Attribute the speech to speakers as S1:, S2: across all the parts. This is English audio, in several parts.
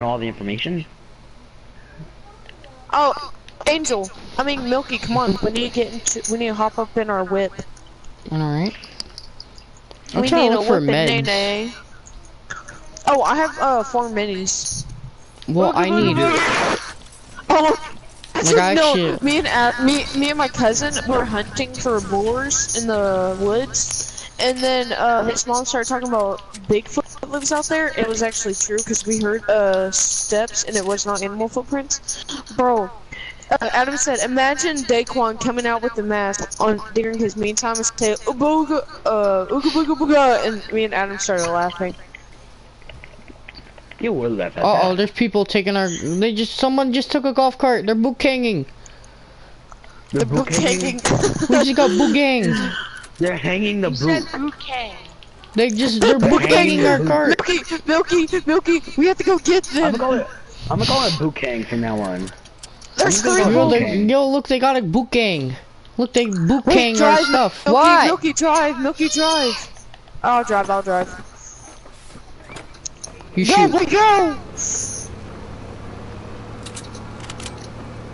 S1: all the information.
S2: Oh, Angel. I mean, Milky, come on. We need to get into. We need to hop up in our whip.
S3: Alright. I'm
S2: we need
S3: to
S2: a
S3: look for
S2: whip and
S3: meds.
S2: Nene. Oh, I have uh four minis.
S3: Well, I need.
S2: Oh.
S3: Like, I
S2: no,
S3: actually-
S2: me and uh, me, me and my cousin were hunting for boars in the woods, and then uh, his mom started talking about Bigfoot lives out there. It was actually true because we heard uh, steps, and it was not animal footprints. Bro, uh, Adam said, imagine Daquan coming out with the mask on during his mean time and say, "Ooga uh, ooga booga booga," and me and Adam started laughing.
S1: You would laugh at
S3: Uh oh, there's people taking our. They just. Someone just took a golf cart. They're bookanging.
S2: The book hanging.
S3: We just got bookanged.
S1: They're hanging the
S4: You
S1: boot.
S4: said bouquet.
S3: They just. They're bookanging our cart.
S2: Milky, Milky, Milky, we have to go get
S1: I'm
S2: them.
S1: gonna call it. I'm gonna call it boot hang from now on.
S2: There's
S1: I'm
S2: three
S3: Yo, they, yo, look, they got a bookang. Look, they
S2: Wait,
S3: bookang our
S2: drive,
S3: stuff.
S2: Milky,
S3: Why?
S2: Milky, drive, Milky, drive. I'll drive, I'll drive.
S3: You
S2: Go,
S3: shoot.
S2: we go!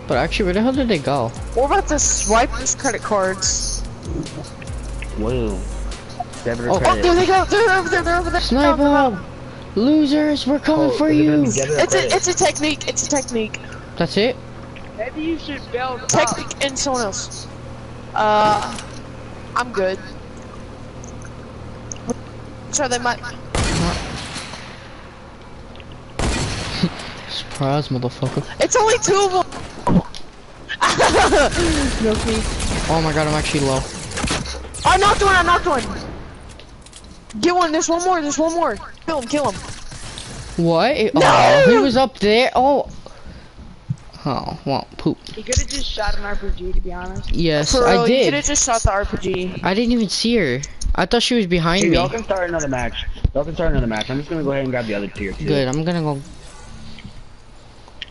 S3: But actually, where the hell did they go?
S2: We're about to swipe these credit cards.
S1: Whoa. Debit or
S3: Oh.
S2: Oh,
S1: credit?
S2: there they go, they're over there, they're over there.
S3: Snipe them! Losers, we're coming
S1: Oh,
S3: for
S1: is it gonna
S3: you!
S1: be debit or
S2: It's a,
S1: credit?
S2: it's a technique, it's a technique.
S3: That's it?
S4: Maybe you should build up.
S2: Technique and someone else. Uh, I'm good. So they might,
S3: Surprise, motherfucker.
S2: it's only two of them! Milky.
S3: Oh my god, I'm actually low.
S2: I knocked one, I knocked one! Get one, there's one more, there's one more. Kill him, kill him.
S3: What?
S2: No!
S3: Oh, he was up there. Oh. Oh, well, poop.
S4: You could have just shot an RPG, to be honest.
S3: Yes,
S2: For real,
S3: I
S2: you could
S3: did.
S2: have just shot the RPG.
S3: I didn't even see her. I thought she was behind
S1: Hey,
S3: me.
S1: y'all can start another match. Y'all can start another match. I'm just gonna go ahead and grab the other tier too.
S3: Good, I'm gonna go.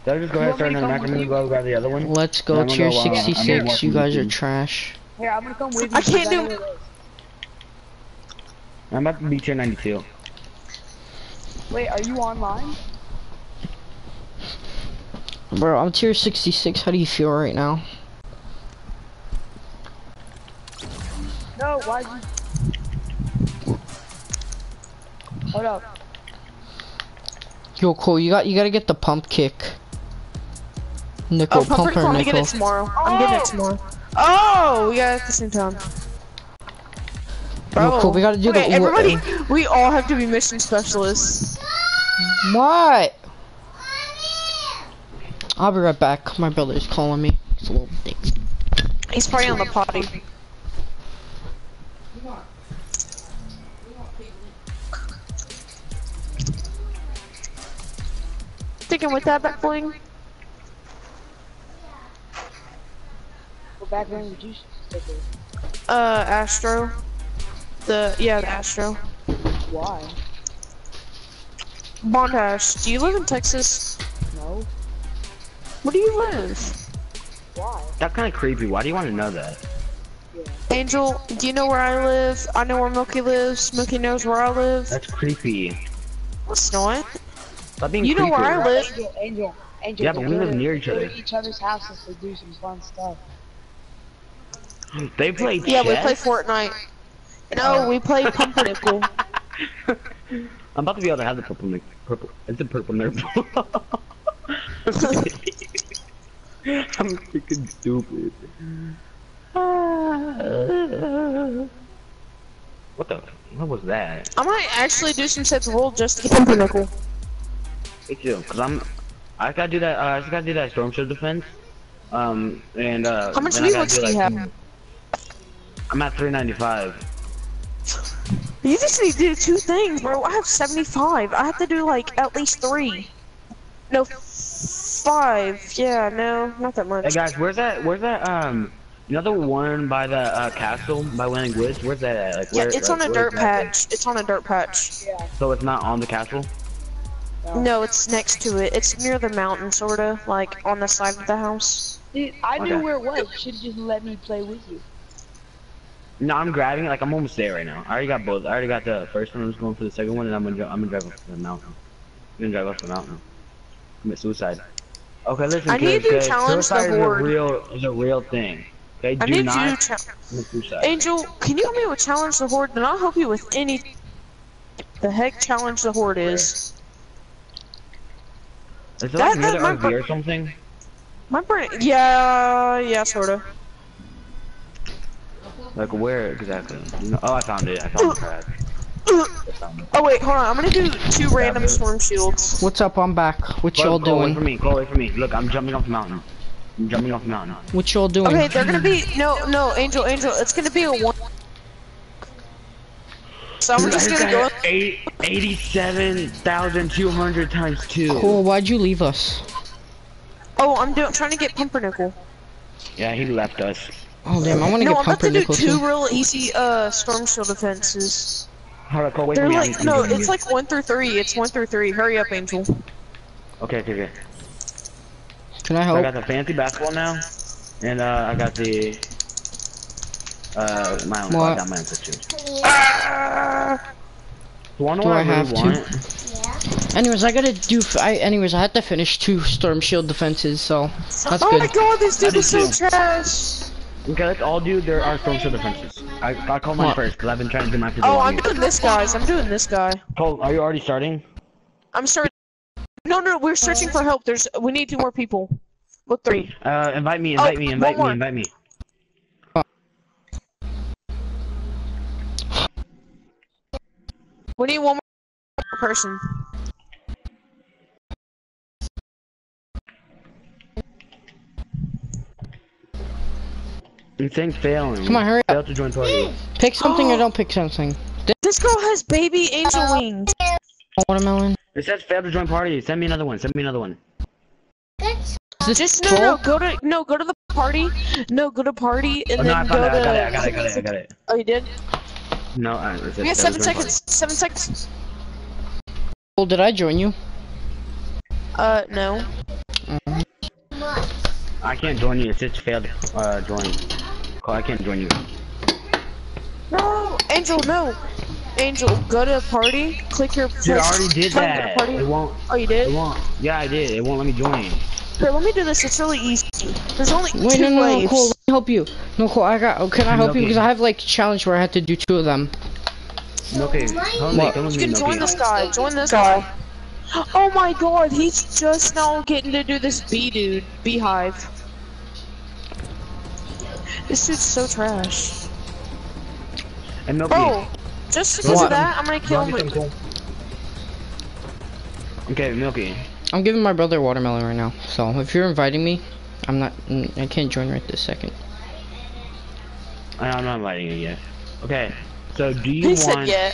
S1: Y'all just go ahead and start another match. I'm gonna go grab the other one.
S3: Let's go tier
S1: go, uh, I'm gonna
S3: 66.
S1: walk
S3: You guys are trash.
S4: Here, I'm gonna come with you.
S2: I can't do-
S4: know where it is.
S1: I'm about to be tier 92.
S4: Wait, are you online?
S3: Bro, I'm tier 66. How do you feel right now?
S4: No, why you... Hold up.
S3: Yo, cool. You got. You gotta get the pump kick. Nickel,
S2: Oh,
S3: pump
S2: Pumper,
S3: her
S2: I'm gonna get
S3: nickel.
S2: it tomorrow. I'm getting it oh! tomorrow. Oh, we got it at the same time.
S3: Yo, cool. We gotta do
S2: okay,
S3: the.
S2: everybody, we all have to be mission specialists.
S3: What? I'll be right back. My brother's calling me. He's a little dick.
S2: He's probably on the potty. Sticking with that back bling.
S4: Background did you stick with?
S2: Uh, Astro. The yeah, the Astro.
S4: Why?
S2: Bondash, do you live in Texas?
S4: No.
S2: Where do you live?
S4: Why?
S1: That's kind of creepy. Why do you want to know that?
S2: Angel, do you know where I live? I know where Milky lives. Milky knows where I live.
S1: That's creepy.
S2: It's not.
S1: Stop being
S2: You know where I live.
S4: Angel, Angel, Angel.
S1: Yeah, but we live near each
S4: they go
S1: other.
S4: to each other's houses to do some fun stuff.
S1: They play
S2: Yeah, we play? Fortnite. No, we play Pumpernickel.
S1: I'm about to be able to have the purple nick. Purple. It's a purple nerf. I'm freaking stupid. What the? What was that?
S2: I might actually do some sets of roll just to get Pumpernickel.
S1: Me too, cause I'm. I gotta do that. Uh, I just gotta do that storm shield defense. Um, and uh.
S2: How much
S1: then I
S2: V-Bucks do you
S1: like-
S2: have?
S1: I'm at 395.
S2: You just need to do two things, bro. I have 75. I have to do like at least three. No, five. Yeah, no, not that much.
S1: Hey guys, where's that? Where's that? Um, you know the one by the uh, castle by Wailing Woods? Where's that at? Like,
S2: Yeah, it's
S1: like,
S2: on a dirt
S1: exactly?
S2: patch. It's on a dirt patch.
S4: Yeah.
S1: So it's not on the castle.
S2: No, it's next to it. It's near the mountain, sorta, like on the side of the house.
S4: Dude, I knew
S1: Okay.
S4: where it was. You should have just let me play with you.
S1: No, I'm grabbing it. Like I'm almost there right now. I already got both. I already got the first one. I'm just going for the second one, and I'm gonna. I'm gonna drive up the mountain. I'm gonna drive up the mountain. Commit suicide. Okay, listen,
S2: I need to challenge the
S1: suicide is a
S2: horde.
S1: real is a real thing. Okay,
S2: I
S1: do
S2: need
S1: not
S2: you to cha-
S1: suicide.
S2: Angel, can you help me with challenge the horde? And I'll help you with any. The heck, challenge the horde is.
S1: Is
S2: that-
S1: like
S2: that
S1: another
S2: might
S1: RV
S2: be-
S1: or something?
S2: My brain. Yeah, yeah, sorta.
S1: Like where exactly? You oh, I found it. I found the trash. I found it.
S2: Oh wait, hold on. I'm gonna do two random
S1: dude.
S2: storm shields.
S3: What's up? I'm back. What y'all
S1: go away from me. Go away from me. Look, I'm jumping off the mountain. I'm jumping off the mountain.
S3: What y'all doing?
S2: Okay, they're gonna be no, no, Angel, Angel. It's gonna be a one. So I'm just gonna go.
S1: Eight, 87,200 times two.
S3: Cool. Why'd you leave us?
S2: Oh, I'm doing trying to get pumpernickel.
S1: Yeah, he left us.
S3: Oh damn! I want to
S2: No,
S3: get
S2: I'm about to do two
S3: too.
S2: real easy uh storm shield defenses.
S1: Hold on, Cole, wait
S2: They're
S1: for me.
S2: like no,
S1: I'm-
S2: it's like one through three. It's one through three. Hurry up, Angel.
S1: Okay, okay, okay.
S3: Can I
S1: So I got the fancy basketball now, and uh, I got the uh my own.
S3: What?
S1: I got my own too. Ah! Wanna
S3: Do
S1: what
S3: I
S1: really
S3: have to?
S1: want?
S3: Anyways, I gotta do. f- I anyways, I had to finish two storm shield defenses, so that's
S2: oh
S3: good.
S2: my god, this dude
S1: I
S2: is so trash.
S1: Okay, let's all do their our storm shield defenses. I I call mine
S3: What?
S1: first because I've been trying to do mine for the
S2: Oh, I'm
S1: longest.
S2: doing this, guys. I'm doing this guy.
S1: Cole, are you already starting?
S2: I'm starting. No, no, we're searching for help. There's, we need two more people. Look, three.
S1: Uh, invite me, invite
S2: Oh,
S1: me, invite me, invite me.
S2: We need one more person.
S1: Insane failing.
S3: Come on, hurry up.
S1: Fail to join party.
S3: Pick something or don't pick something.
S2: This girl has baby angel wings.
S3: Watermelon.
S1: It says fail to join party. Send me another one. Send me another one.
S3: This
S2: Just no, no, go to no, go to the party. No, go to party and
S1: Oh, no,
S2: then
S1: found
S2: go
S1: it.
S2: to.
S1: I got it. I got it. I got it. I got it.
S2: Oh, you did.
S1: No, it says
S2: We
S1: fail
S2: got seven
S1: join party.
S2: seconds. Seven seconds.
S3: Oh, did I join you?
S2: Uh, no.
S1: I can't join you. It says failed. Uh, join. Cole, I can't join you.
S2: No, Angel, no. Angel, go to party. Click your.
S1: Dude, I already did
S2: click-
S1: that.
S2: Party.
S1: It won't.
S2: Oh, you did?
S1: It
S2: did.
S1: won't. Yeah, I did. It won't let me join.
S2: Here, let me do this. It's really easy. There's only
S3: Wait,
S2: two
S3: no, no, no,
S2: waves.
S3: Cole, let me help you. No, cool. I got. Oh, can I help you? Because I have like a challenge where I had to do two of them.
S1: Okay, come
S3: What?
S1: Come
S2: You
S1: me,
S2: can join
S1: Milky.
S2: this guy. Join this guy. Oh my god, he's just now getting to do this bee dude. Beehive. This dude's so trash.
S1: And Milky.
S2: Bro, just because of that, I'm gonna kill him.
S1: Okay, Milky.
S3: I'm giving my brother watermelon right now. So if you're inviting me, I'm not. mm, I can't join right this second.
S1: I- I'm not inviting you yet. Okay, so do you
S2: He
S1: want?
S2: said yeah.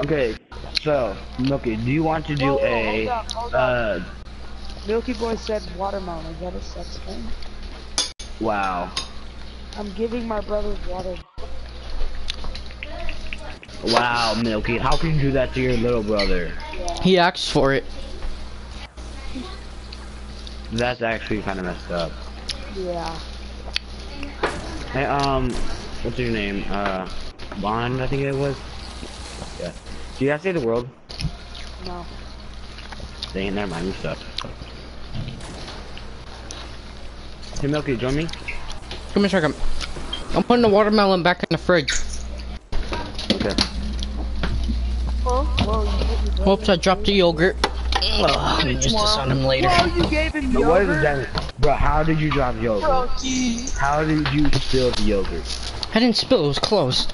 S1: Okay, so Milky, do you want to do
S4: Whoa, whoa,
S1: a
S4: hold up, hold up.
S1: uh?
S4: Milky Boy said watermelon. Is that a sex thing?
S1: Wow,
S4: I'm giving my brother water.
S1: wow, Milky, how can you do that to your little brother?
S3: He asked for it.
S1: That's actually kind of messed up.
S4: Yeah.
S1: Hey, um, what's your name? Uh, Bond, I think it was. Yeah. Do you guys say the world?
S4: No.
S1: Dang, never mind, you suck. Hey, Milky, join me.
S3: Give me a second. I'm putting the watermelon back in the fridge.
S1: Okay.
S4: Whoa, whoa, you hit me, brother.
S3: Oops, I dropped the yogurt. Ugh, I'm gonna use this on him later.
S4: Whoa, you gave him
S1: But what is
S4: yogurt?
S1: that? Bro, how did you drop yogurt?
S2: Rocky.
S1: How did you spill the yogurt?
S3: I didn't spill, it was closed.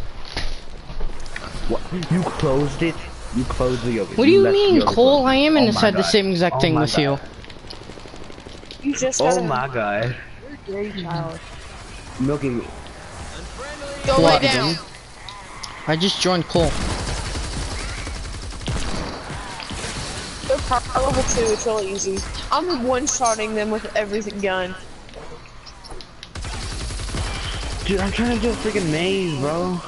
S1: What? You closed it? You closed the yogurt.
S3: What do you
S1: left the
S3: mean, Cole?
S1: closed.
S3: I am
S1: Oh my
S3: inside the same exact
S1: Oh
S3: thing with
S1: God.
S3: you.
S2: You just got
S1: Oh
S2: him.
S1: my god.
S4: Very childish.
S1: Milky.
S2: Go lay
S3: What?
S2: down.
S3: I just joined Cole.
S2: They're power level two. It's really easy. I'm one-shotting them with everything gun.
S1: Dude, I'm trying to do a freaking maze, bro.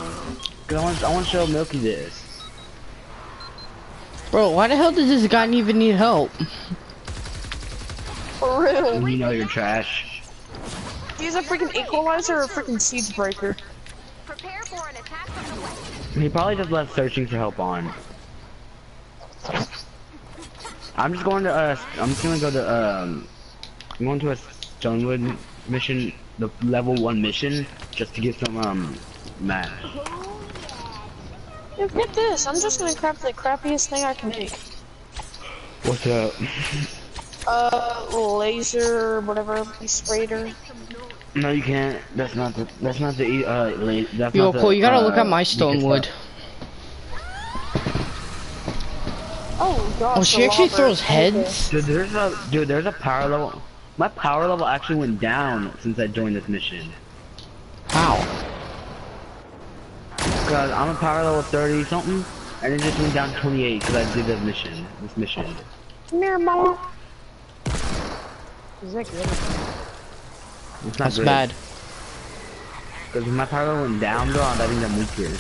S1: 'Cause I want, I want to show Milky this.
S3: Bro, why the hell does this guy even need help?
S2: For real.
S1: And you know you're trash.
S2: He's a freaking equalizer or a freaking siege breaker.
S5: Prepare for an attack from the west.
S1: He probably just left searching for help on. I'm just going to uh, I'm just gonna go to um, I'm going to a Stonewood mission, the level one mission, just to get some um, match.
S2: Dude, get this. I'm just gonna craft the crappiest thing I can make.
S1: What's up?
S2: Uh, laser, whatever, sprayer.
S1: No, you can't. That's not the. That's not the. Uh, that's
S3: Yo,
S1: not the,
S3: Cole, you gotta look
S1: uh,
S3: at my
S1: you Stonewood.
S2: Oh gosh.
S3: Oh, she actually
S2: lava.
S3: throws heads?
S1: Dude, there's a dude. There's a power level. My power level actually went down since I joined this mission.
S3: How?
S1: Cause I'm a power level 30 something, and it just went down 28 because I did this mission. This mission.
S2: Come here, mama.
S4: Is that good?
S1: It's not
S3: That's bad.
S1: Because my power went down, though. I think I'm weaker.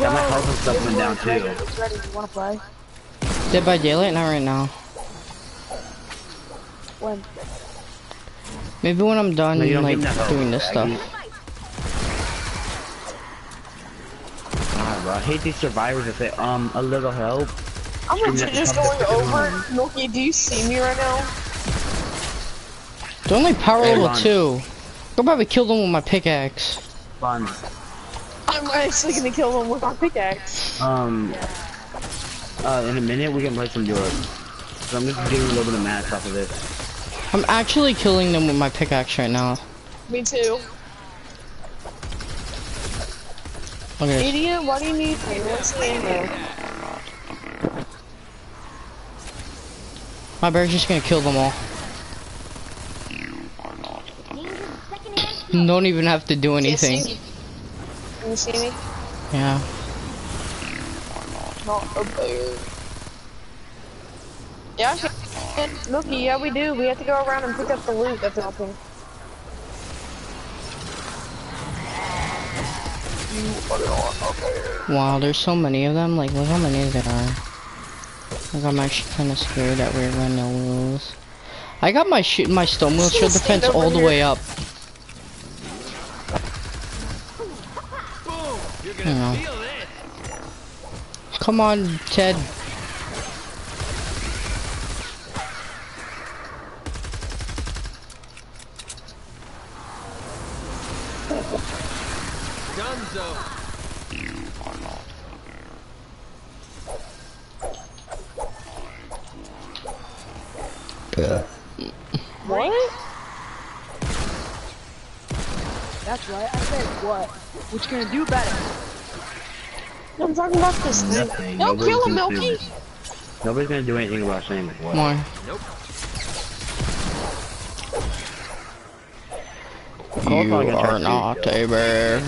S1: Yeah, my health and stuff went down too.
S4: It's ready. You wanna play?
S3: Dead by Daylight? Not right now.
S4: When?
S3: Maybe when I'm done,
S1: No, you
S3: like, doing this
S1: help.
S3: stuff.
S1: Ah, bro, I hate these survivors that say, um, a little help.
S2: I'm
S1: Screaming
S2: legit
S1: at the
S2: just going over. it. Milky, do you see me right now?
S3: They're only power
S1: Hey,
S3: level
S1: Ron.
S3: 2. I'll probably kill them with my pickaxe.
S1: Fun.
S2: I'm actually gonna kill them with my pickaxe.
S1: Um, uh, in a minute we can play some Europe. So I'm just doing a little bit of math off of this.
S3: I'm actually killing them with my pickaxe right now.
S2: Me too.
S3: Look at this.
S2: Idiot, why do you need me? What's the ammo?
S3: My bear's just gonna kill them all. Don't even have to do anything.
S2: Can you see me?
S3: Yeah.
S2: Not a bear. Yeah. Milky, yeah, we do. We have to go around and pick up the loot that's dropping.
S3: Wow, there's so many of them. Like, look how many there are. Like, I'm actually kind of scared that we're gonna lose. I got my sh my stone
S2: wheel stand
S3: defense all the
S2: here.
S3: way up. You know. Come on, Ted.
S2: What?
S4: That's right. I said what? What you gonna do about it?
S2: I'm talking about this thing.
S1: Nothing.
S2: No,
S1: Nobody's
S2: kill him,
S1: gonna do
S2: Milky.
S1: Nobody's gonna do anything about saying what.
S3: More.
S1: Cole's
S3: You
S1: probably gonna try
S3: are not a bear.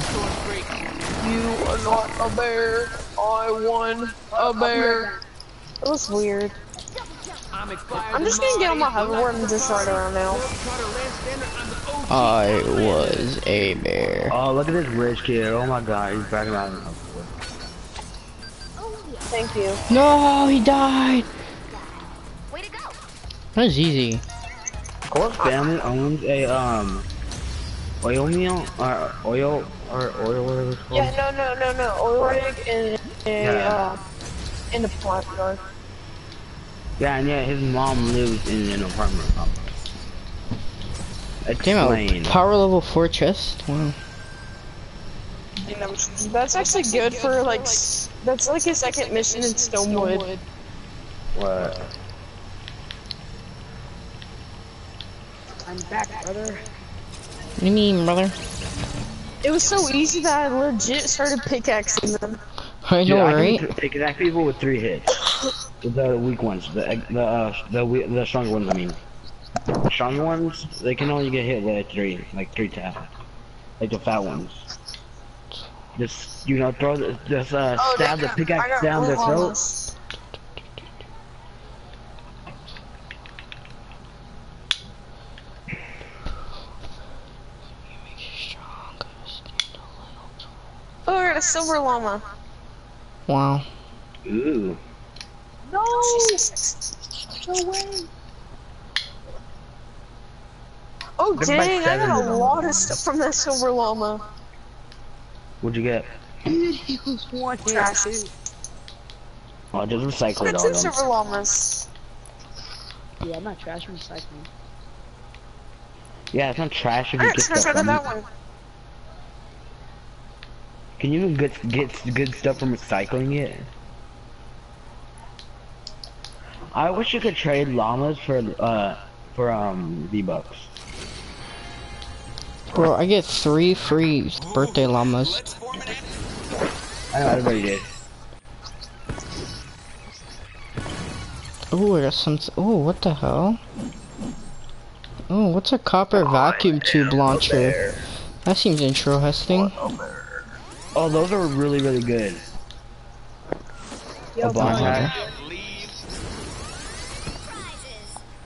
S2: You are not a bear. I won a bear. It was weird. I'm just gonna get on my hoverboard and just ride around now.
S3: I was a bear.
S1: Oh, look at this rich kid. Oh my god, he's backing out.
S2: Thank you.
S3: No, he died.
S5: Way to go.
S3: That was easy.
S1: Cole's family owns a, um, oil mill, or oil, or oil, whatever it's called.
S2: Yeah, no, no, no, no. Oil rig and a,
S1: Yeah.
S2: uh, in the plant yard.
S1: Yeah, and yeah, his mom lives in an apartment complex.
S3: Damn
S1: Explain.
S3: it. Power level 4 chest? Wow.
S2: You that's actually good for like. S- That's like a second mission in Stonewood.
S1: What?
S4: I'm back, brother.
S3: What do you mean, brother?
S2: It was so easy that I legit started pickaxing them.
S3: I
S1: Dude,
S3: know,
S1: I
S3: right?
S1: can take people with three hits. the weak ones, the the uh, the we- the stronger ones. I mean, the stronger ones they can only get hit with three, like three taps, like the fat ones. Just you know, throw the just uh,
S2: Oh,
S1: stab
S2: they
S1: the pickaxe
S2: got
S1: down their throat.
S2: Oh, I got a silver llama.
S3: Wow.
S1: Ooh.
S4: No! No way!
S2: Oh
S1: They're
S2: dang, I got a lot of stuff from that silver llama.
S1: What'd you get?
S4: Dude, was one hit,
S2: Trash.
S4: too.
S1: Oh, just recycle
S2: I
S1: it
S2: got
S1: all.
S2: two silver llamas.
S4: Yeah, I'm not trash I'm recycling.
S1: Yeah, it's not trash if you
S2: Alright,
S1: get
S2: I
S1: stuff
S2: got
S1: from
S2: that one.
S1: Can you even get get good stuff from recycling it? I wish you could trade llamas for uh for um V bucks.
S3: Bro, I get three free birthday llamas.
S1: I know everybody did.
S3: Ooh, I got some. Ooh, what the hell? Ooh, what's a copper vacuum tube launcher? That seems interesting.
S1: Oh, those are really really good.
S4: Yo,
S1: A bomb hack.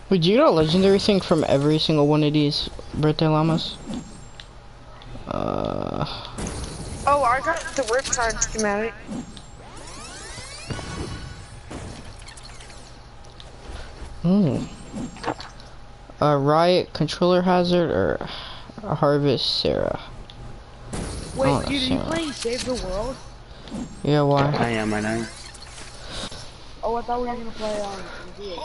S3: Wait, do you get a legendary thing from every single one of these birthday llamas? Uh,
S2: Oh, I got the Riptide schematic.
S3: ooh. A riot controller hazard or a harvest Sarah?
S4: Wait,
S3: Oh,
S4: dude, are you playing Save the World?
S3: Yeah, why?
S1: I am, I know.
S4: Oh, I thought we were gonna play um. Indeed.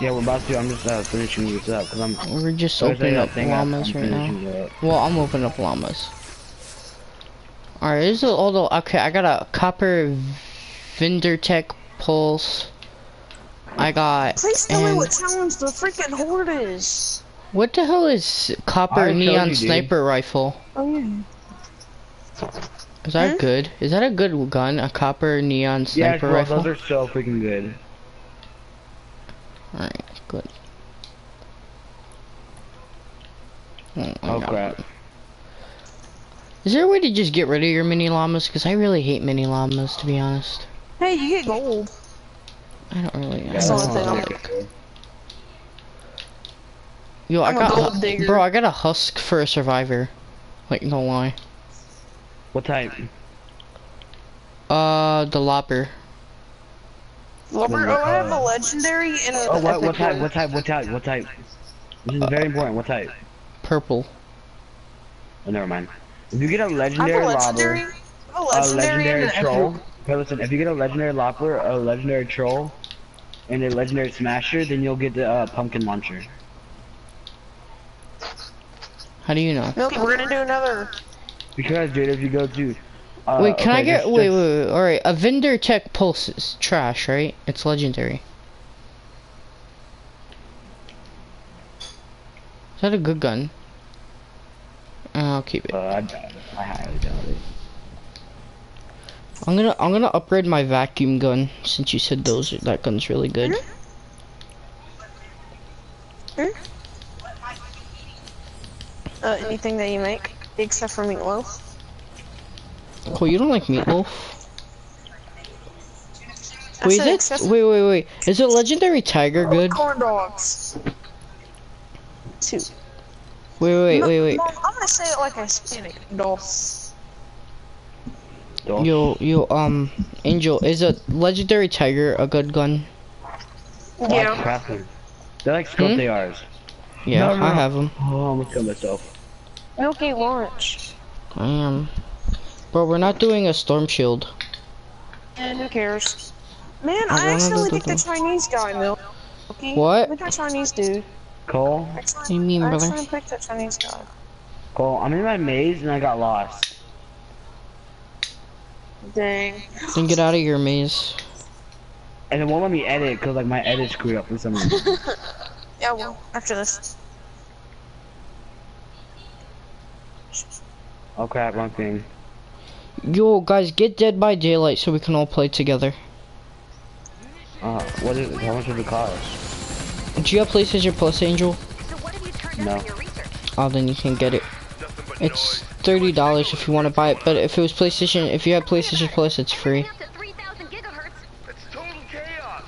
S1: Yeah, we're about to. I'm just uh, finishing this up because I'm.
S3: We're just opening up
S1: thing
S3: llamas
S1: I'm
S3: right now.
S1: it.
S3: Well, I'm opening up llamas. Alright, this is all the. Okay, I got a copper vendor tech pulse. I got.
S2: Please tell me what challenge the freaking horde is.
S3: What the hell is copper
S1: I
S3: neon
S1: you, dude.
S3: sniper rifle?
S2: Oh yeah.
S3: Is that
S2: Hmm?
S3: good? Is that a good gun? A copper neon
S1: Yeah,
S3: sniper
S1: bro,
S3: rifle?
S1: those are so freaking good.
S3: Alright, good. Oh,
S1: Oh crap.
S3: Is there a way to just get rid of your mini llamas? Because I really hate mini llamas, to be honest.
S2: Hey, you get gold.
S3: I don't really. I
S2: That's
S3: don't
S2: the only
S3: know.
S2: thing I'm-
S3: Yo, I
S2: I'm a
S3: got,
S2: gold digger.
S3: bro, I got a husk for a survivor. Like, no lie.
S1: What type?
S3: Uh, the lobber.
S2: Robert, oh, I have a legendary and a.
S1: Oh, what, what type? What type? What type? What type? This is very important. What type?
S3: Purple.
S1: Oh, never mind. If you get a
S2: I have
S1: legendary
S2: a
S1: lobber,
S2: legendary. I have a
S1: a
S2: legendary,
S1: legendary
S2: and an
S1: troll.
S2: epic.
S1: Okay, listen. If you get a legendary lobber, a legendary troll, and a legendary smasher, then you'll get the uh, pumpkin launcher.
S3: How do you know?
S2: Milky, we're gonna do another.
S1: Because, dude, if you go to uh,
S3: wait, can I get,
S1: just-
S3: wait,
S1: just-
S3: wait, wait, alright, a vendor tech pulse is trash, right? It's legendary. Is that a good gun? Uh, I'll keep it.
S1: Uh, I doubt it. I highly doubt it.
S3: I'm gonna, I'm gonna upgrade my vacuum gun since you said those, that gun's really good.
S2: Uh, anything that you make, except for meatloaf.
S3: Oh, you don't like meatloaf?
S2: I
S3: Wait, is
S2: except
S3: it, wait, wait, wait. Is it legendary tiger good?
S2: corn dogs. Two.
S3: Wait, wait, wait, wait.
S2: Mom, I'm gonna say it like I speak it. Dos.
S1: Don't-
S3: Yo, yo, um, Angel, is a legendary tiger a good gun?
S1: I like
S2: Yeah.
S1: crafting. They're like scope
S3: Hmm?
S1: they are.
S3: Yeah,
S1: No, no,
S3: I have them.
S1: Oh, I'm gonna kill myself.
S2: Milky lunch.
S3: I am. Bro, we're not doing a storm shield.
S2: And who cares? Man,
S3: I
S2: I
S3: wanted
S2: accidentally picked the Chinese guy, Milky.
S3: What?
S2: Look at Chinese dude.
S1: Cole,
S2: I
S3: What do you mean, brother?
S2: accidentally picked the Chinese guy.
S1: Cole, I'm in my maze and I got lost.
S2: Dang.
S3: Then get out of your maze.
S1: And it won't let me edit because like my edit screwed up for some reason.
S2: Yeah, well, after this.
S1: oh crap, wrong thing.
S3: Yo, guys, get Dead by Daylight so we can all play together.
S1: Uh, what is it? How much does it cost?
S3: Do you have PlayStation Plus, Angel?
S5: So what have you turned
S1: No.
S5: your research?
S3: Oh, then you can get it. It's thirty dollars if you want to buy it, but if it was PlayStation, if you have PlayStation Plus, it's free.
S5: Up to 3,000 gigahertz.
S6: It's total chaos.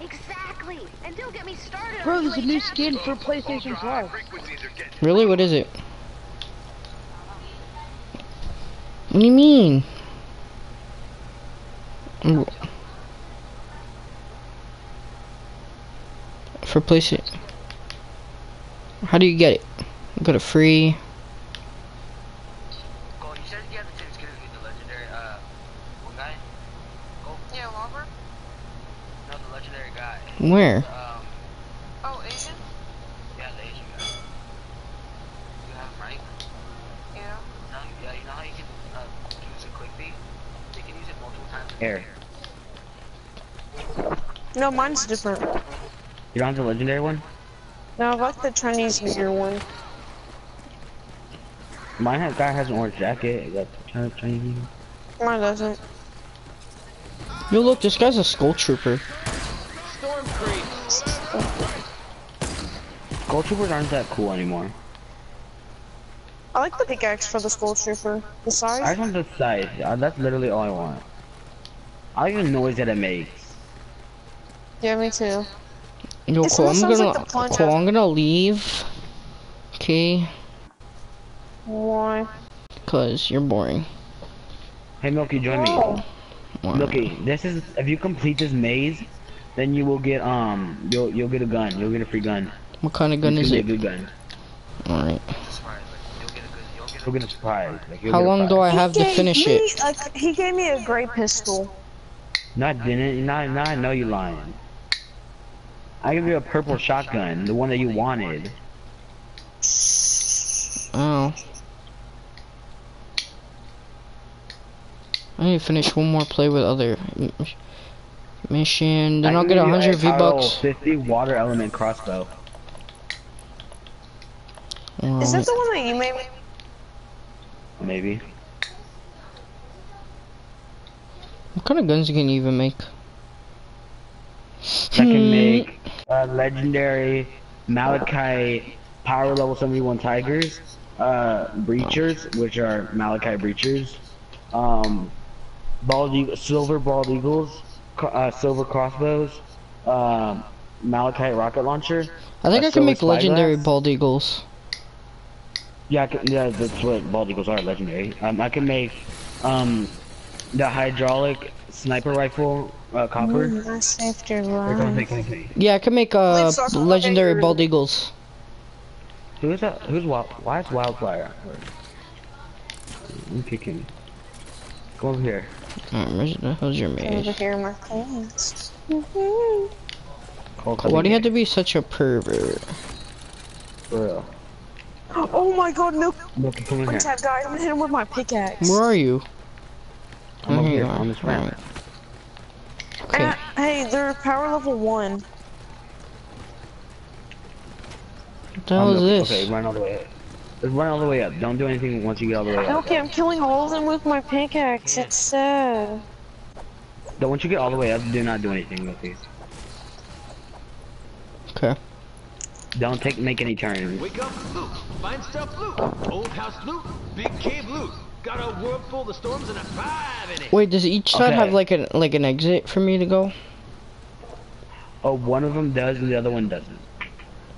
S5: Exactly. And don't get me started
S4: Bro, there's a new skin for PlayStation
S6: Ultra-high
S4: Plus.
S6: frequencies are getting
S3: Really? What is it? What do you mean? For PlayStation. How do you get it? Go to free.
S7: Cole, you said you have the same skills with the legendary, uh, one guy? Cole?
S2: Yeah, Robert?
S7: No, the legendary guy.
S3: Where?
S7: Um,
S1: Air.
S2: No, mine's different.
S1: You don't have the legendary one?
S2: No, I like the Chinese New Year one.
S1: Mine has, guy has an orange jacket. That's Chinese. Chinese.
S2: Mine doesn't.
S3: Yo, look, this guy's a skull trooper.
S6: Storm creeps.
S1: Gold troopers aren't that cool anymore.
S2: I like the pickaxe for the Skull Trooper. The size?
S1: I want the size. Uh, that's literally all I want. I like the noise that it makes.
S2: Yeah, me too.
S3: Yo,
S2: It
S3: cool, I'm gonna,
S2: like the
S3: cool, I'm gonna leave. Okay,
S2: Why?
S3: cause you're boring.
S1: Hey Milky, join me.
S2: Oh.
S3: Why?
S1: Milky, this is if you complete this maze, then you will get um you'll you'll get a gun. You'll get a free gun.
S3: What kind of gun
S1: It's
S3: is
S1: gonna
S3: it?
S1: be a good gun.
S3: Alright.
S7: Surprise, like, you'll get a good, you'll
S1: You'll get a surprise. Like,
S3: How long do. I have to
S2: gave
S3: finish
S2: me
S3: it?
S2: A, he gave me a gray pistol.
S1: Not didn't. Now, now I know you lying. I give you a purple shotgun, the one that you wanted.
S3: Oh. I need to finish one more play with other mission. Then
S1: I
S3: I'll get a hundred V bucks.
S1: 50 water element crossbow. Oh.
S2: Is that the one that you made?
S1: Maybe.
S3: What kind of guns can you even make?
S1: That can make uh, legendary Malachite power level 71 tigers, uh, breachers, which are Malachite breachers, um, bald eagle, silver bald eagles, uh, silver crossbows, um, Malachite rocket launcher.
S3: I think I can make legendary
S1: spyglass.
S3: bald eagles.
S1: Yeah, can, yeah, that's what bald eagles are, legendary. Um, I can make um, the hydraulic sniper rifle uh, copper.
S2: I saved your
S1: Here comes
S2: life.
S1: the king.
S3: Yeah, I can make uh
S2: Wait, so
S3: legendary
S2: make-
S3: bald eagles.
S1: Who's that? Who's wild? Why is wildfire? I'm kicking. Come over here.
S3: Alright, where's the hell's your
S2: Over here, in my pants.
S1: Call
S3: Why do you have to be such a pervert?
S1: For real.
S2: Oh my god, milk
S1: Milky, come in here.
S2: guy. I'm gonna hit him with my pickaxe.
S3: Where are you?
S1: I'm
S3: Oh,
S1: over
S3: here
S1: here on this ramp.
S3: Alright. Okay.
S2: Ah, hey, they're power level one.
S3: What the hell is this?
S1: Okay, run all the way up. Just run all the way up. Don't do anything once you get all the way up.
S2: Okay, I'm killing all of them with my pickaxe. It's sad.
S1: But once you get all the way up, do not do anything, Milky.
S3: Okay.
S1: Don't take make any turns.
S6: Wake up, loot. Find stuff, loot. Old house loot. Big cave loot. Got a world full of storms and a five in it.
S3: Wait, does each side
S1: Okay.
S3: have like an like an exit for me to go?
S1: Oh, one of them does and the other one doesn't.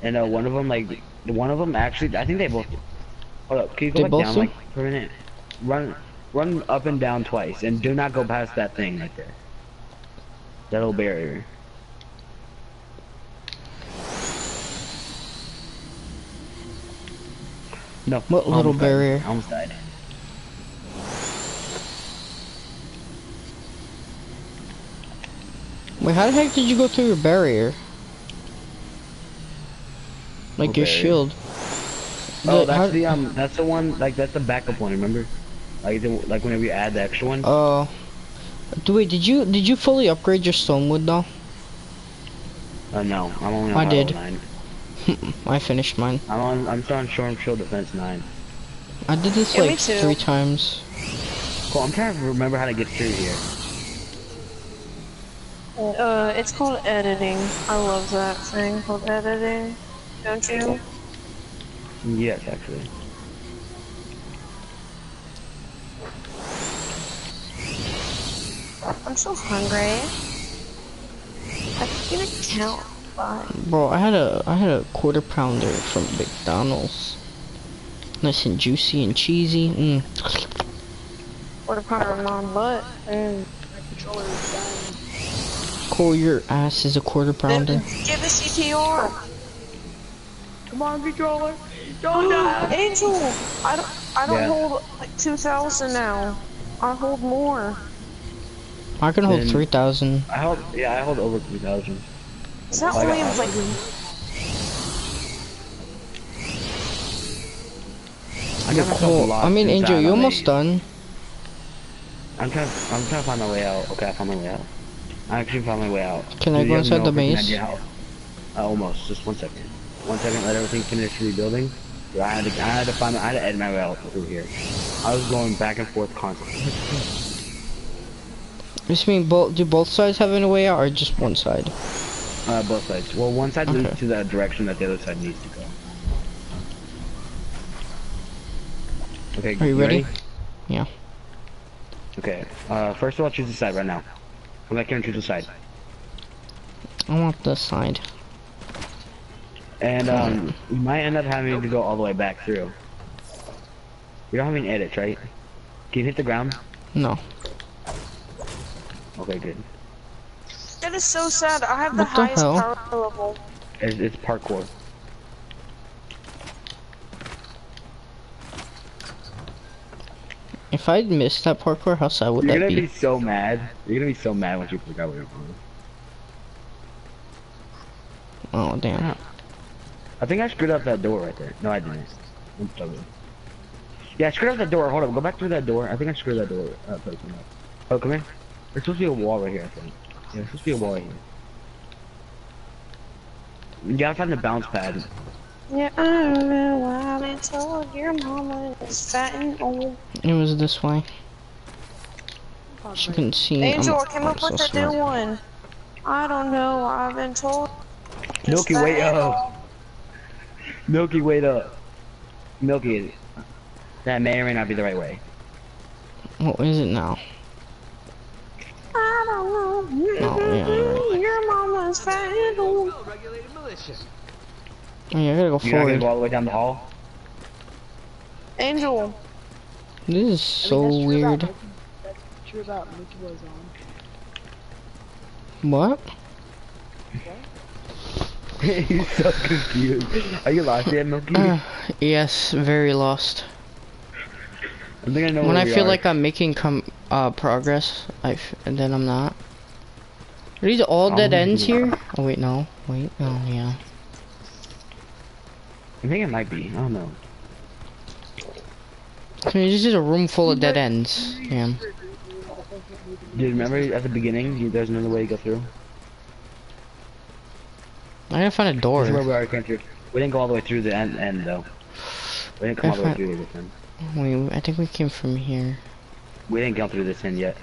S1: And uh, one of them like one of them actually I think they both. Hold up, can you go back down
S3: do?
S1: like for a minute? Run, run up and down twice, and do not go past that thing right there. That little barrier. No.
S3: What little
S1: almost died.
S3: barrier?
S1: I almost died.
S3: Wait, how the heck did you go through your barrier? Like
S1: What
S3: your
S1: barrier?
S3: shield.
S1: Oh,
S3: The-
S1: that's
S3: how-
S1: the um, that's the one. Like that's the backup one. Remember? Like the, like whenever you add the extra one.
S3: Oh. D- wait, did you did you fully upgrade your stonewood though?
S1: Uh, no, I'm only on
S3: I did.
S1: nine.
S3: I finished mine.
S1: I'm on. I'm still on Storm Shield Defense nine.
S3: I did this
S2: Yeah,
S3: like three times.
S1: Cool. I'm trying to remember how to get through here.
S2: Uh, it's called editing. I love that thing called editing. Don't you?
S1: Yes, actually.
S2: I'm so hungry. I can get a count. Bye.
S3: Bro, I had a I had a quarter pounder from McDonald's. Nice and juicy and cheesy. Mm.
S2: What a power of my butt. Mm.
S3: Cool, your ass is a quarter pounder.
S2: Give a CTR.
S4: Come on, controller. Don't die.
S2: Angel, I don't, I don't
S1: Yeah.
S2: hold like 2,000 now. I hold more.
S3: I can hold three thousand.
S1: I hold. Yeah, I hold over three thousand.
S2: Is that
S1: I got
S2: only
S1: all
S2: like?
S1: I got myself
S3: Cool. I mean, Angel, you
S1: I'm
S3: almost
S1: a-
S3: done.
S1: I'm trying. I'm trying to find my way out. Okay, I found my way out. I actually found my way out.
S3: Can I go inside the maze?
S1: Uh, almost. Just one second. One second. Let everything finish rebuilding. I had to. I had to find. I had to edit my way out through here. I was going back and forth constantly.
S3: This mean both? Do both sides have a way out, or just one side?
S1: Uh, both sides. Well, one side leads to the direction that the other side needs to go. Okay.
S3: Are you ready? Yeah.
S1: Okay. Uh, first of all, choose the side right now. Come back here and choose the side.
S3: I want this side.
S1: And um, you might end up having to go all the way back through. You don't have any edits, right? Can you hit the ground?
S3: No.
S1: Okay, good.
S2: That is so sad. I have the
S3: the
S2: highest
S3: hell?
S2: power level.
S1: It's, it's parkour.
S3: If I'd missed that parkour, how sad would
S1: You're
S3: that
S1: gonna
S3: be?
S1: be so mad. You're gonna be so mad once you forgot what you're doing.
S3: Oh damn.
S1: I think I screwed up that door right there. No, I didn't. I'm. Yeah, I screwed up that door. Hold on, go back through that door. I think I screwed that door up. Oh, come here. There's supposed to be a wall right here, I think. Yeah, there's supposed to be a wall right here. You gotta find the bounce pad.
S2: Yeah, I don't know why I've told your mama is fat and old.
S3: It was this way. She couldn't see. me.
S2: Angel,
S3: I'm,
S2: I came
S3: I'm
S2: up
S3: so
S2: with a new one. I don't know why I've been told.
S1: Milky,
S2: fat
S1: wait
S2: and
S1: up. Milky, wait up. Milky, that may or may not be the right way.
S3: What is it now?
S2: I don't know.
S3: Oh yeah, you're right.
S2: Your mama's fat and old.
S6: Well-regulated militia.
S3: Oh, yeah, I gotta go
S1: You're not gonna
S3: forward.
S1: go all the way down the hall?
S2: Angel,
S3: This is
S4: I mean,
S3: so
S4: about
S3: weird.
S4: Milky- That's true about Milky Way's on.
S3: What?
S1: He's so confused. Are you lost yet, Milky?
S3: Uh, yes, very lost.
S1: I think I know
S3: When
S1: where
S3: I
S1: we
S3: feel
S1: are.
S3: like I'm making com uh progress, I f and then I'm not. Are these all dead
S1: Oh,
S3: ends
S1: yeah.
S3: here? Oh wait, no. Wait, oh yeah.
S1: I think it might be. I don't know.
S3: I mean, this is a room full of dead ends. Yeah.
S1: Dude, remember at the beginning, you, there's another way to go through?
S3: I gotta find a door.
S1: This is where
S3: door.
S1: we already came through. We didn't go all the way through the end, end though. We didn't come all the way through this end.
S3: Wait, I think we came from here.
S1: We didn't go through this end yet.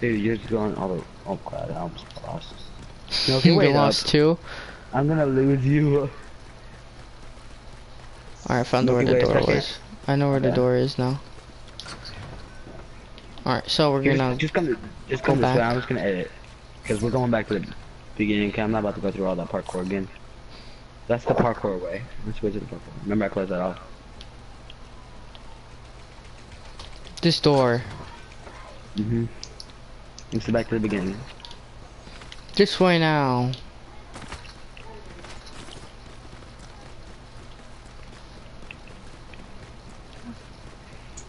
S1: Dude, you're just going all the... Oh, God, I almost lost. No, okay,
S3: You
S1: wait uh,
S3: lost
S1: up.
S3: too.
S1: I'm gonna lose you.
S3: Alright, found where the door was. I know where the door is now. Alright, so we're
S1: Just,
S3: gonna.
S1: just come, just come this way.
S3: back.
S1: I'm just gonna edit. Because we're going back to the beginning. Okay, I'm not about to go through all that parkour again. That's the parkour way. Let's go to the parkour. Remember I closed that off.
S3: This door.
S1: Mm-hmm. Let's go back to the beginning.
S3: This way now.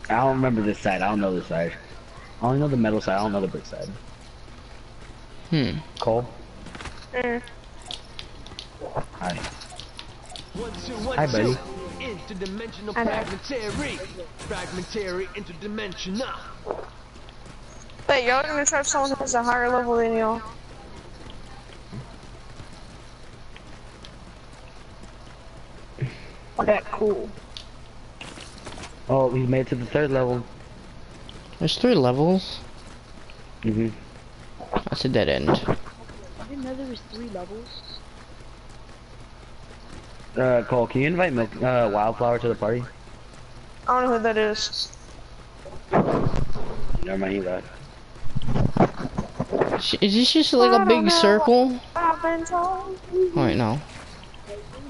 S1: I don't remember this side. I don't know this side. I only know the metal side. I don't know the brick side.
S3: Hmm.
S1: Cole?
S2: Mm.
S1: Hi.
S6: One, two, one,
S1: Hi, buddy.
S6: two. Interdimensional fragmentary. Fragmentary interdimensional.
S2: Wait, y'all are gonna try someone who's a higher level than y'all? Okay, cool.
S1: Oh, we made it to the third level.
S3: There's three levels.
S1: Mm-hmm.
S3: That's a dead end.
S4: I didn't know there was three levels.
S1: Uh, Cole, can you invite Milk, uh, Wildflower to the party?
S2: I don't know who that is.
S1: Never mind, he left.
S3: Is this just like a big
S2: know.
S3: circle?
S2: I've been told.
S3: Wait, no.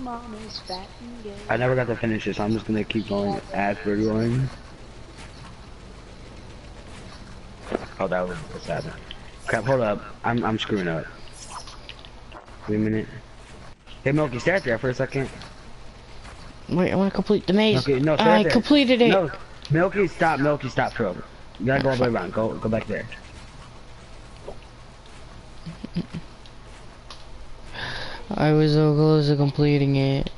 S4: Your mom is fat and gay.
S1: I never got to finish this, so I'm just gonna keep going as we're going. Oh, that was what's happening. Crap, hold up. I'm I'm screwing up. Wait a minute. Hey, Milky, stay right there for a second.
S3: Wait, I want to complete the maze.
S1: Milky, no, stay
S3: I
S1: there.
S3: completed it.
S1: No, Milky, stop. Milky, stop. Bro. You gotta go all the way around. Go, go back there.
S3: I was so close to completing it.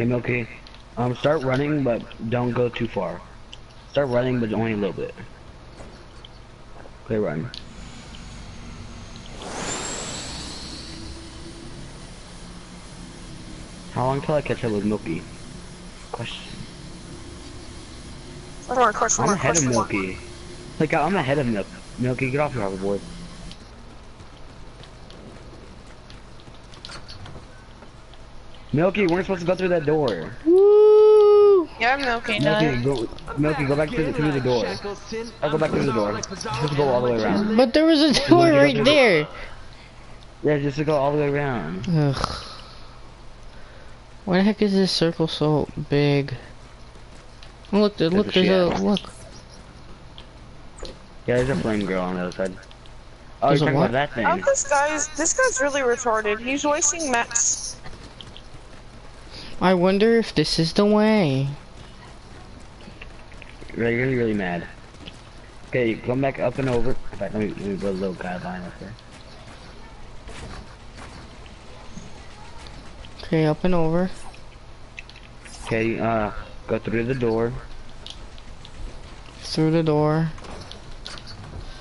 S1: Okay, Milky. Um, start running, but don't go too far. Start running, but only a little bit. Okay, run. How long till I catch up with Milky? Question.
S2: Question mark, question
S1: I'm ahead of. Milky. Like I'm ahead of Milky. Milky, get off your hoverboard. Milky, we're supposed to go through that door.
S3: Woo!
S2: Yeah, I'm Milky,
S1: Milky,
S2: no.
S1: go, Milky, go back through the, through the door. I'll go back through the door. Just go all the way around.
S3: But there was a door
S1: get
S3: right
S1: up
S3: there.
S1: Yeah, just to go all the way around.
S3: Ugh. Why the heck is this circle so big? Look, there, look,
S1: a
S3: there's a,
S1: shaft.
S3: look.
S1: Yeah, there's a flame girl on the other side. Oh,
S3: There's
S1: you're talking
S3: what?
S1: about that
S2: Oh, this guy's this guy's really retarded. He's wasting Max.
S3: I wonder if this is the way.
S1: Gonna be really mad. Okay, come back up and over. In fact, let me, let me put a little guideline up there.
S3: Okay, up and over.
S1: Okay, uh, go through the door.
S3: Through the door.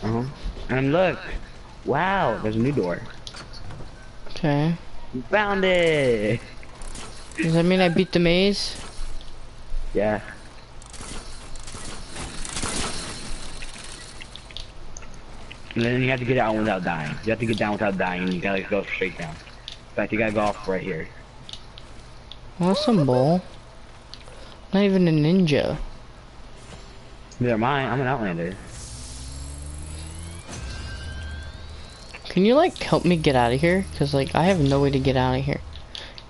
S1: Uh huh. And look, wow, there's a new door.
S3: Okay.
S1: You found it.
S3: Does that mean I beat the maze?
S1: Yeah. And then you have to get out without dying. You have to get down without dying, you gotta go straight down. In fact, you gotta go off right here.
S3: Awesome some bull? Not even a ninja.
S1: Am I. I'm an outlander.
S3: Can you like help me get out of here? Cause like I have no way to get out of here.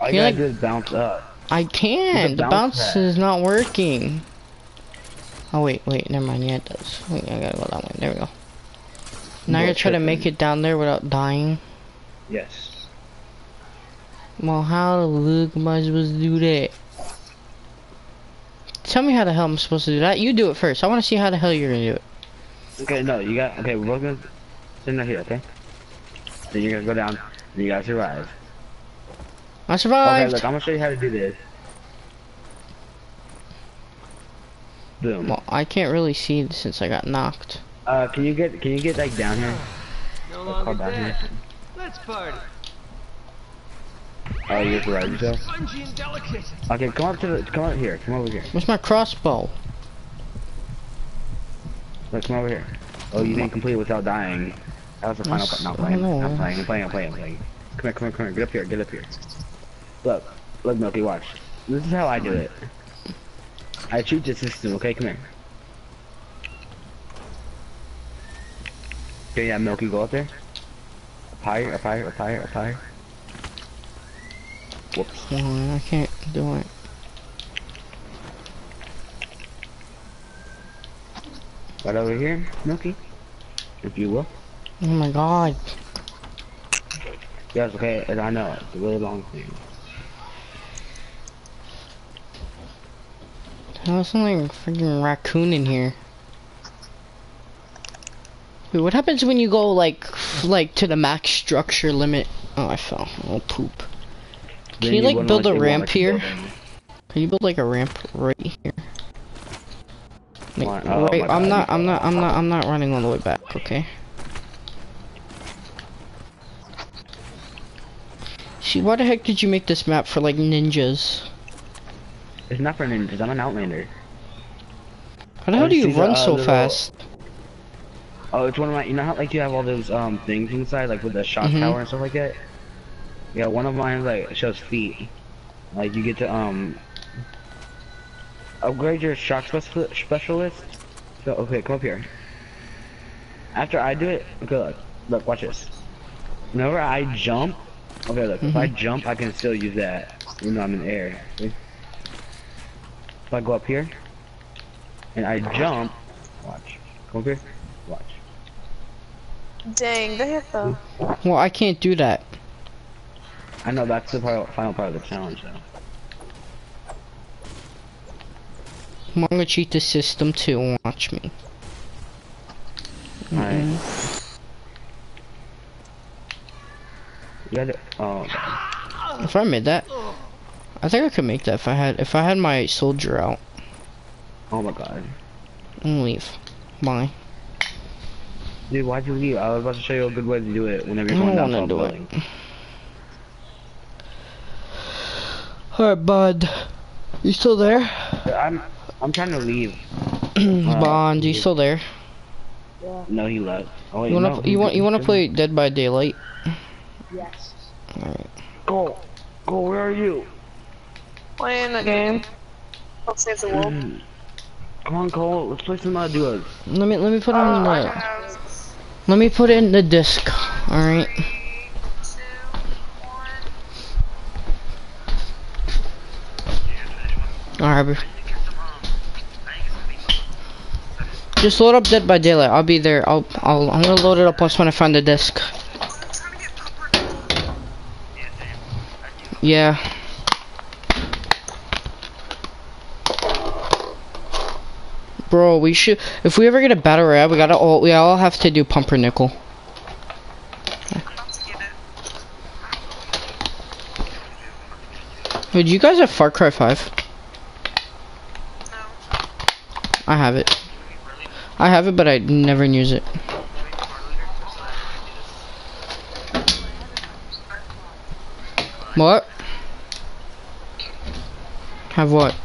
S3: You
S1: gotta
S3: like-
S1: bounce up.
S3: I can. The
S1: bounce
S3: bounce is not working. Oh wait, wait, never mind. Yeah, it does. Wait, I gotta go that way. There we go. Now
S1: You're
S3: you're trying to make it down there without dying.
S1: Yes.
S3: Well, how the fuck am I supposed to do that? Tell me how the hell I'm supposed to do that. You do it first. I want to see how the hell you're gonna do it.
S1: Okay, no, you got. Okay, we're both gonna stand right here. Okay. Then you're gonna go down. And you gotta survive.
S3: I survived.
S1: Okay, look, I'm gonna show you how to do this. Boom.
S3: Well, I can't really see since I got knocked.
S1: Uh, can you get? Can you get like down here?
S6: No
S1: Call
S6: longer
S1: down here.
S6: Let's party.
S1: Oh, you survived yourself.
S6: Spongy and delicate.
S1: Okay, come up to the. Come up here. Come over here.
S3: Where's my crossbow?
S1: Look, come over here. Oh, you didn't complete without dying. That was the final
S3: Yes,
S1: part. Not
S3: I
S1: playing. I'm playing. I'm playing. I'm playing. I'm playing. Come here. Come here. Come here. Get up here. Get up here. Look. Look, Milky. Watch. This is how I do it. I cheat the system. Okay, come here. Okay, yeah, Milky, go up there. Up higher. Up higher. Up higher. Up higher. Whoops.
S3: Oh, I can't do it.
S1: Right over here, Milky. If you will.
S3: Oh my god.
S1: Yes, okay, and I know. It's a really long thing.
S3: Something like a freaking raccoon in here. Wait, what happens when you go like, f- like to the max structure limit? Oh, I fell. Oh, poop. Can
S1: Then
S3: you like build a ramp here? Can you build like a ramp right here? Like,
S1: oh
S3: right, I'm not, I'm not. I'm not, I'm not running all the way back. Okay. See, why the heck did you make this map for like ninjas?
S1: It's not for ninjas, I'm an outlander.
S3: How the hell do
S1: you
S3: you run
S1: uh,
S3: so
S1: little-
S3: fast?
S1: Oh, it's one of my, you know how like you have all those um things inside, like with the shot
S3: Mhm.
S1: tower and stuff like that? Yeah, one of mine like shows feet. Like you get to um upgrade your shock speci- specialist. So okay, come up here. After I do it, okay, look, look, watch this. Whenever I jump, okay, look, if I
S3: Mhm.
S1: jump, I can still use that, even though I'm in the air. See? If I go up here and I jump, watch, come up here, watch.
S2: Dang, they hit the.
S3: Well, I can't do that.
S1: I know that's the part, final part of the challenge, though.
S3: I'm gonna cheat the system too. Watch me.
S1: Alright.
S3: Mm-mm.
S1: You gotta. Oh,
S3: If I made that, I think I could make that if I had if I had my soldier out
S1: Oh my god.
S3: and leave. Bye.
S1: Dude, why'd you leave? I was about to show you a good way to do it whenever you're
S3: don't
S1: going down
S3: wanna
S1: to
S3: do it.
S1: building.
S3: Alright, bud. You still there?
S1: I'm I'm trying to leave.
S3: Bond, you still there?
S4: Yeah.
S1: No, he left. Oh wait,
S3: You wanna
S1: no,
S3: you want you wanna play Dead by Daylight?
S4: Yes. Alright.
S1: Go, go. Where are you?
S2: Playing the game. Let's save the world.
S1: Mm. Come on, Cole. Let's play some uh, duos.
S3: Let me let me put on
S2: I
S3: the
S2: have
S3: let me put it in the disc. Alright. Alright. Just load up Dead by Daylight. I'll be there. I'll I'll I'm gonna load it up once when I find the disc. Yeah. Bro, we should if we ever get a battle royale, we gotta all we all have to do pumpernickel. Wait, do you guys have Far Cry 5? I have it. I have it, but I never use it. What? Have what?